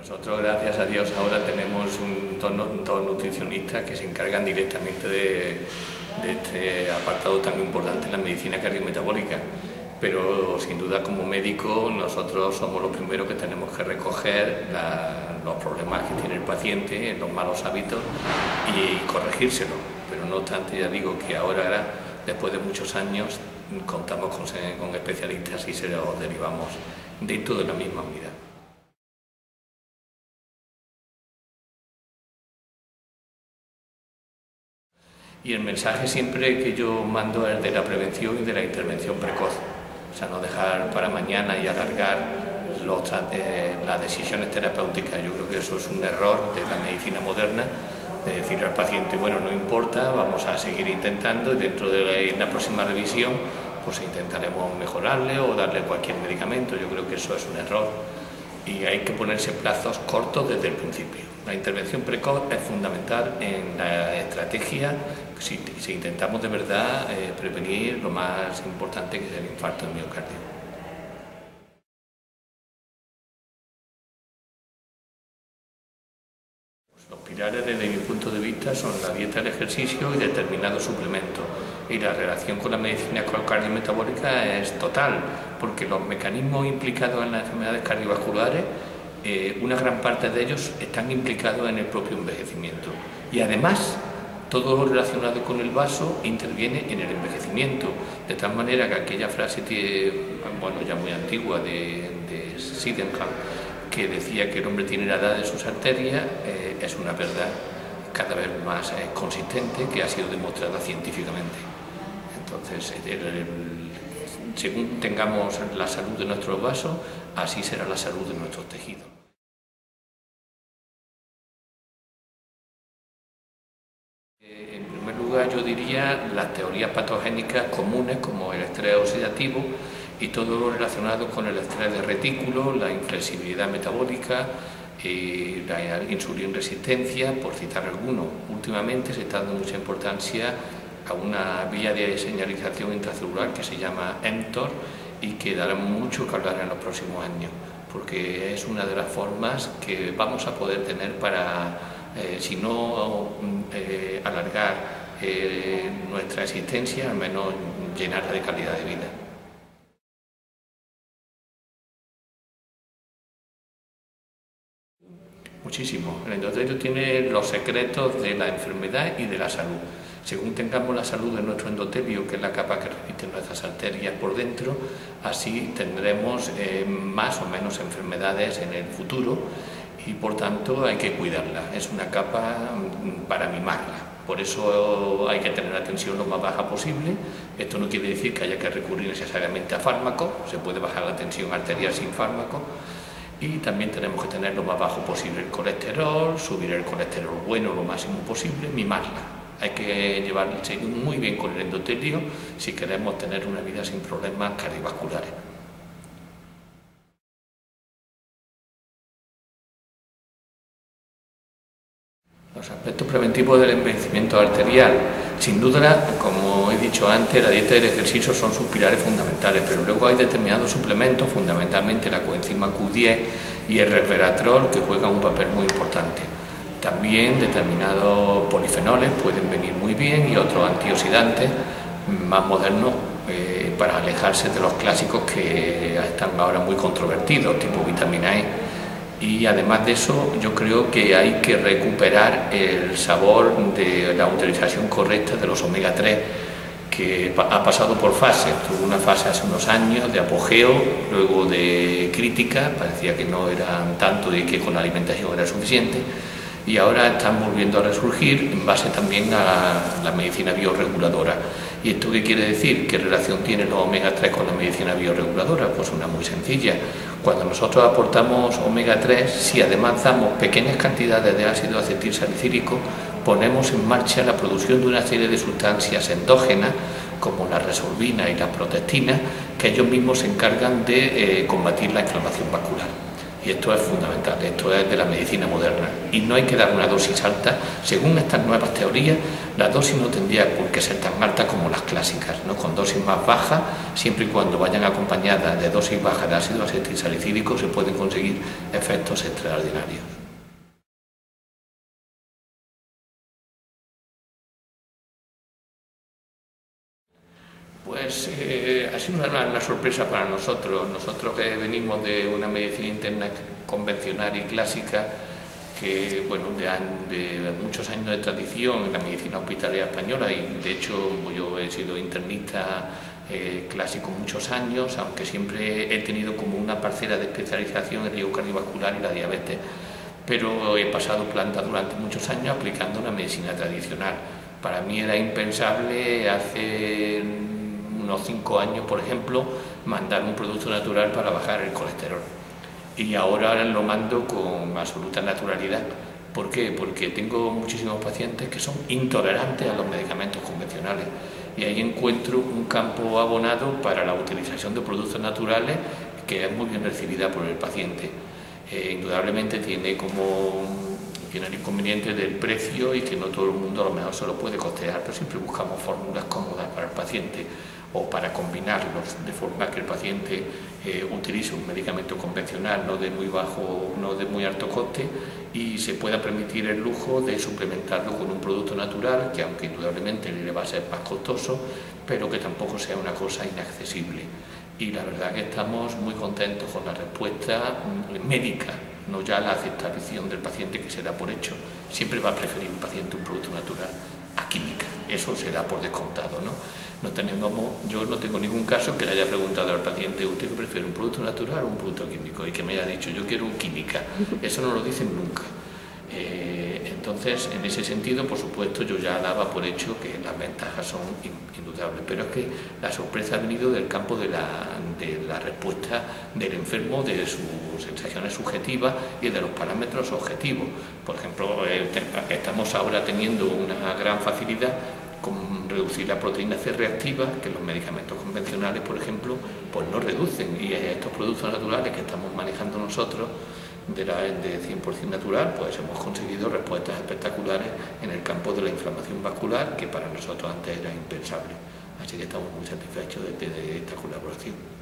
Nosotros, gracias a Dios, ahora tenemos un, dos, nutricionistas que se encargan directamente de, este apartado tan importante en la medicina cardiometabólica. Pero sin duda como médico nosotros somos los primeros que tenemos que recoger los problemas que tiene el paciente, los malos hábitos y corregírselo. Pero no obstante ya digo que ahora, después de muchos años, contamos con, con especialistas y se los derivamos dentro de la misma unidad. Y el mensaje siempre que yo mando es de la prevención y de la intervención precoz. O sea, no dejar para mañana y alargar eh, las decisiones terapéuticas. Yo creo que eso es un error de la medicina moderna, de decirle al paciente, bueno, no importa, vamos a seguir intentando y dentro de la próxima revisión pues intentaremos mejorarle o darle cualquier medicamento. Yo creo que eso es un error y hay que ponerse plazos cortos desde el principio. La intervención precoz es fundamental en la estrategia si, intentamos de verdad eh, prevenir lo más importante que es el infarto de miocardio. Los pilares desde mi punto de vista son la dieta, el ejercicio y determinados suplementos. Y la relación con la medicina cardiometabólica es total, porque los mecanismos implicados en las enfermedades cardiovasculares, eh, una gran parte de ellos están implicados en el propio envejecimiento. Y además, todo lo relacionado con el vaso interviene en el envejecimiento, de tal manera que aquella frase, bueno, ya muy antigua de, de que decía que el hombre tiene la edad de sus arterias, eh, es una verdad cada vez más eh, consistente que ha sido demostrada científicamente. Entonces, según tengamos la salud de nuestros vasos, así será la salud de nuestros tejidos. Eh, en primer lugar, yo diría las teorías patogénicas comunes como el estrés oxidativo, y todo lo relacionado con el estrés de retículo, la inflexibilidad metabólica, la insulinresistencia, por citar alguno. Últimamente se está dando mucha importancia a una vía de señalización intracelular que se llama mTOR y que dará mucho que hablar en los próximos años, porque es una de las formas que vamos a poder tener para, eh, si no eh, alargar eh, nuestra existencia, al menos llenarla de calidad de vida. Muchísimo. El endotelio tiene los secretos de la enfermedad y de la salud. Según tengamos la salud de nuestro endotelio, que es la capa que resiste nuestras arterias por dentro, así tendremos eh, más o menos enfermedades en el futuro y por tanto hay que cuidarla. Es una capa mm, para mimarla. Por eso hay que tener la tensión lo más baja posible. Esto no quiere decir que haya que recurrir necesariamente a fármacos, se puede bajar la tensión arterial sin fármaco y también tenemos que tener lo más bajo posible el colesterol, subir el colesterol bueno lo máximo posible, mimarla. Hay que llevarse muy bien con el endotelio si queremos tener una vida sin problemas cardiovasculares. Los aspectos preventivos del envejecimiento arterial. Sin duda, como he dicho antes, la dieta y el ejercicio son sus pilares fundamentales, pero luego hay determinados suplementos, fundamentalmente la coenzima Q10 y el resveratrol, que juegan un papel muy importante. También determinados polifenoles pueden venir muy bien y otros antioxidantes más modernos eh, para alejarse de los clásicos que están ahora muy controvertidos, tipo vitamina E y además de eso yo creo que hay que recuperar el sabor de la utilización correcta de los omega 3 que ha pasado por fases, tuvo una fase hace unos años de apogeo, luego de crítica, parecía que no eran tanto y que con la alimentación era suficiente, y ahora están volviendo a resurgir en base también a la medicina bioreguladora. ¿Y esto qué quiere decir? ¿Qué relación tienen los omega 3 con la medicina bioreguladora? Pues una muy sencilla. Cuando nosotros aportamos omega 3, si además damos pequeñas cantidades de ácido acetilsalicílico, ponemos en marcha la producción de una serie de sustancias endógenas como la resolvina y la protestina, que ellos mismos se encargan de eh, combatir la inflamación vascular. Y esto es fundamental, esto es de la medicina moderna. Y no hay que dar una dosis alta. Según estas nuevas teorías, la dosis no tendría por qué ser tan alta como las clásicas, ¿no? con dosis más bajas, siempre y cuando vayan acompañadas de dosis bajas de ácido acetilsalicílico, se pueden conseguir efectos extraordinarios. Pues eh, ha sido una, sorpresa para nosotros, nosotros que venimos de una medicina interna convencional y clásica, que bueno, de, muchos años de tradición en la medicina hospitalaria española y de hecho yo he sido internista eh, clásico muchos años, aunque siempre he tenido como una parcela de especialización en riesgo cardiovascular y la diabetes, pero he pasado planta durante muchos años aplicando una medicina tradicional. Para mí era impensable hace unos cinco años, por ejemplo, mandar un producto natural para bajar el colesterol. Y ahora lo mando con absoluta naturalidad. ¿Por qué? Porque tengo muchísimos pacientes que son intolerantes a los medicamentos convencionales y ahí encuentro un campo abonado para la utilización de productos naturales que es muy bien recibida por el paciente. Eh, indudablemente tiene como tiene el inconveniente del precio y que no todo el mundo a lo mejor se lo puede costear, pero siempre buscamos fórmulas cómodas para el paciente o para combinarlos de forma que el paciente eh, utilice un medicamento convencional no de muy bajo, no de muy alto coste y se pueda permitir el lujo de suplementarlo con un producto natural que aunque indudablemente le va a ser más costoso, pero que tampoco sea una cosa inaccesible. Y la verdad que estamos muy contentos con la respuesta médica, no ya la aceptación del paciente que se da por hecho. Siempre va a preferir un paciente un producto natural a química, eso se da por descontado. ¿no? No tenemos, yo no tengo ningún caso que le haya preguntado al paciente, ¿usted prefiere un producto natural o un producto químico? Y que me haya dicho, yo quiero un química. Eso no lo dicen nunca. Eh, entonces, en ese sentido, por supuesto, yo ya daba por hecho que las ventajas son indudables, pero es que la sorpresa ha venido del campo de la, de la respuesta del enfermo, de sus sensaciones subjetivas y de los parámetros objetivos. Por ejemplo, estamos ahora teniendo una gran facilidad con reducir la proteína C reactiva, que los medicamentos convencionales, por ejemplo, pues no reducen. Y estos productos naturales que estamos manejando nosotros, de, la, de 100% natural, pues hemos conseguido respuestas espectaculares en el campo de la inflamación vascular, que para nosotros antes era impensable. Así que estamos muy satisfechos de esta colaboración.